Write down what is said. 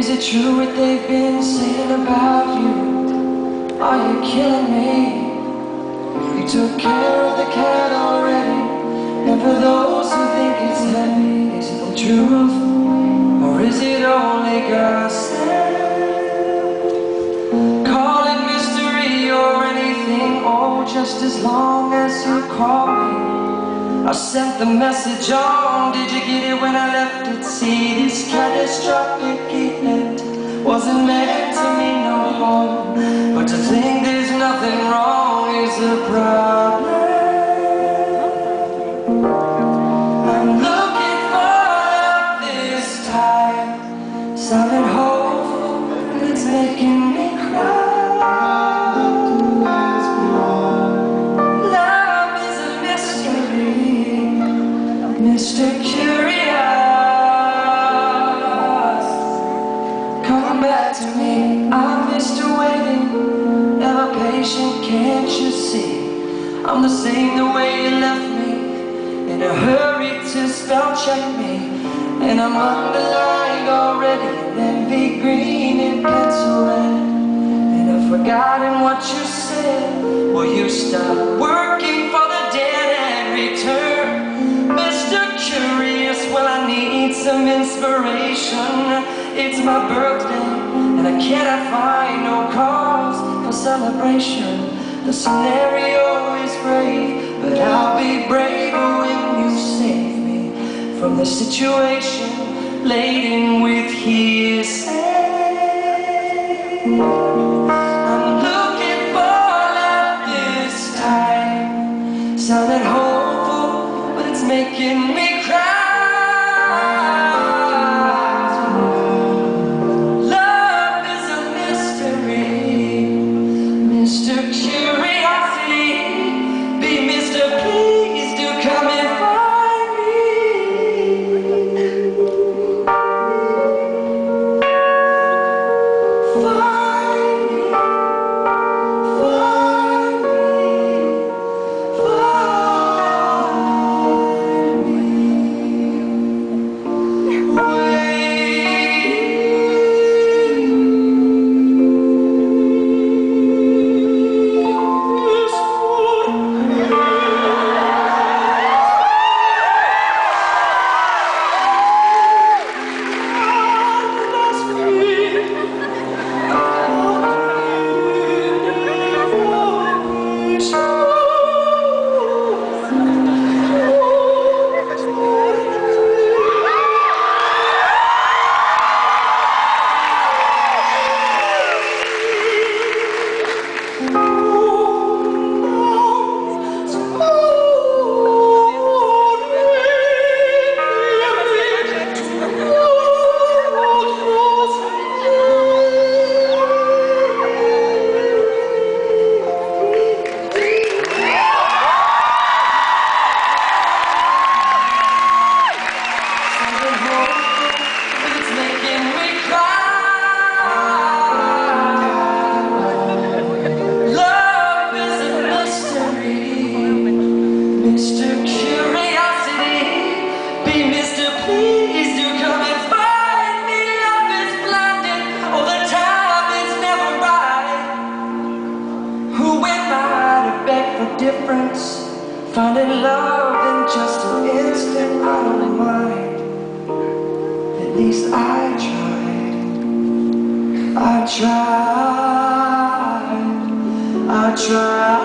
Is it true what they've been saying about you? Are you killing me? You took care of the cat already. And for those who think it's heavy, is it the truth? Or is it only gossip? Call it mystery or anything, oh, just as long as you call me. I sent the message on, did you get it when I left it? See, this catastrophic event wasn't meant to mean no harm. But to think there's nothing wrong is a problem. Patient, can't you see? I'm the same the way you left me, in a hurry to spell check me. And I'm underlined already, and be green in pencil red. And I've forgotten what you said. Will you stop working for the dead and return? Mr. Curious, well, I need some inspiration. It's my birthday, and I cannot find no cause for celebration. The scenario is brave, but I'll be braver when you save me from the situation laden with hearsay. I'm looking Mr. Curiosity. Be Mr. Please do come and find me. Love is blinded, all the time is never right. Who am I to beg for difference? Finding love in just an instant, I don't mind. At least I tried. I tried. I tried.